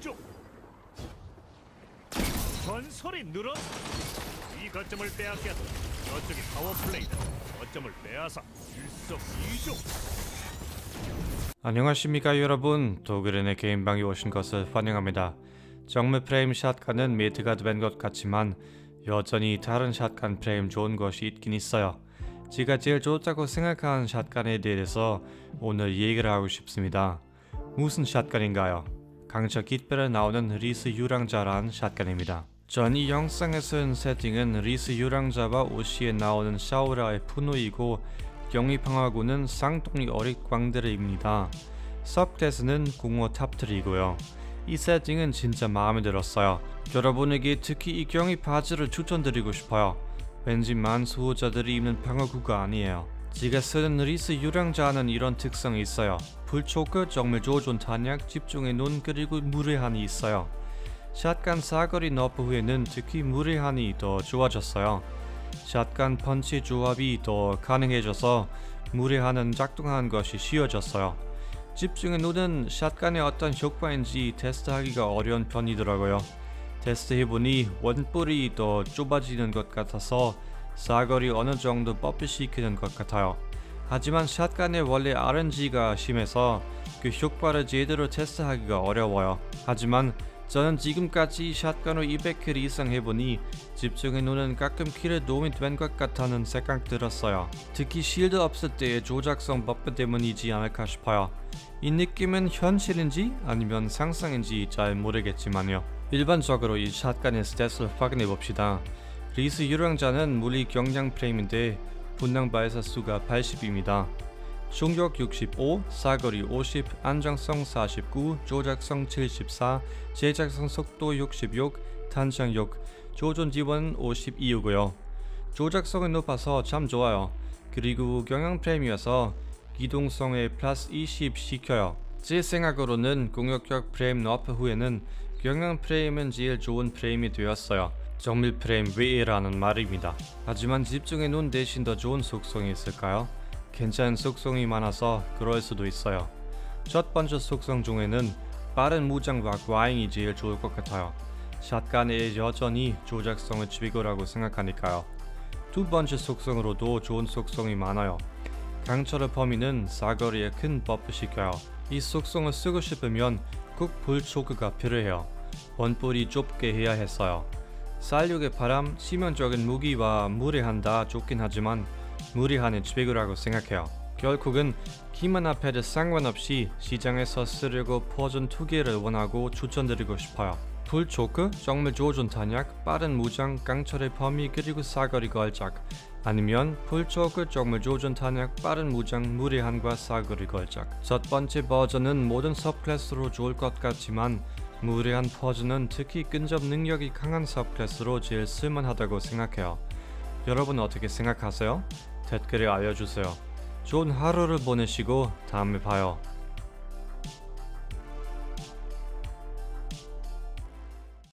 이종 전설이 늘어. 이 거점을 빼앗겨도 저쪽이 파워플레이다. 거점을 빼앗아 일석이종 안녕하십니까 여러분. 도그린의 게임방에 오신 것을 환영합니다. 정밀 프레임 shotgun은 meta가 된 것 같지만 여전히 다른 shotgun 프레임 좋은 것이 있긴 있어요. 제가 제일 좋다고 생각하는 shotgun에 대해서 오늘 얘기를 하고 싶습니다. 무슨 샷건인가요? 강철 깃발에 나오는 리스 유랑자란 샷건입니다 전 이 영상에서는 세팅은 리스 유랑자와 오시에 나오는 샤오라의 푸노이고 영입항하고는 쌍둥이 어릿광들입니다. 섭테스는 공호 탑틀이고요. 이 세팅은 진짜 마음에 들었어요. 여러분에게 특히 이 경이 바지를 추천드리고 싶어요. 왠지 만수호자들이 입는 방어구가 아니에요. 제가 쓰는 리스 유랑자는 이런 특성이 있어요. full choke, 정밀 조준 탄약, 집중의 눈 그리고 무례한이 있어요. shotgun 사거리 nerf 후에는 특히 무례한이 더 좋아졌어요. shotgun 펀치 조합이 더 가능해져서 무례한은 작동하는 것이 쉬워졌어요. 집중의 눈은 shotgun의 어떤 효과인지 테스트하기가 어려운 편이더라고요. 테스트해보니 원뿔이 더 좁아지는 것 같아서 사거리 어느 정도 buff시키는 것 같아요. 하지만 shotgun의 원래 RNG가 심해서 그 효과를 제대로 테스트하기가 어려워요. 하지만 저는 지금까지 shotgun으로 200 kill 이상 해보니 집중의 눈은 가끔 kill에 도움이 된 것 같다는 생각 들었어요. 특히 실드 없을 때의 조작성 buff 때문이지 않을까 싶어요. 이 느낌은 현실인지 아니면 상상인지 잘 모르겠지만요. 일반적으로 이 shotgun의 stat을 확인해 봅시다. 리스 유랑자는 물리 경량 프레임인데 분당 발사 수가 80입니다. 충격 65, 사거리 50, 안정성 49, 조작성 74, 재장전 속도 66, 탄창력, 조준 지원 52이고요. 조작성은 높아서 참 좋아요. 그리고 경량 프레임이어서 기동성에 플러스 20 시켜요. 제 생각으로는 공격형 프레임 nerf 후에는 경량 프레임은 제일 좋은 프레임이 되었어요. 정밀 프레임 외에라는 말입니다. 하지만 집중의 눈 대신 더 좋은 속성이 있을까요? 괜찮은 속성이 많아서 그럴 수도 있어요. 첫 번째 속성 중에는 빠른 무장과 과잉이 제일 좋을 것 같아요. shotgun에 여전히 조작성을 최고라고 생각하니까요. 두 번째 속성으로도 좋은 속성이 많아요. 강철의 범위는 사거리에 큰 buff 시켜요. 이 속성을 쓰고 싶으면 꼭 불초크가 필요해요. 원뿔이 좁게 해야 했어요. 살육의 바람, 치명적인 무기와 무례한다 좋긴 하지만 무리하는 최고라고 생각해요. 결국은 기만 앞에도 상관없이 시장에서 쓰려고 버전 2개를 원하고 추천드리고 싶어요. 불초크, 정밀 조준 탄약, 빠른 무장, 강철의 범위 그리고 사거리 걸작 아니면 불초크, 정밀 조준 탄약, 빠른 무장, 무리한과 사거리 걸작 첫 번째 버전은 모든 서클래스로 좋을 것 같지만 무리한 버전은 특히 근접 능력이 강한 서클래스로 제일 쓸만하다고 생각해요. 여러분 어떻게 생각하세요? 댓글에 알려주세요. 좋은 하루를 보내시고 다음에 봐요.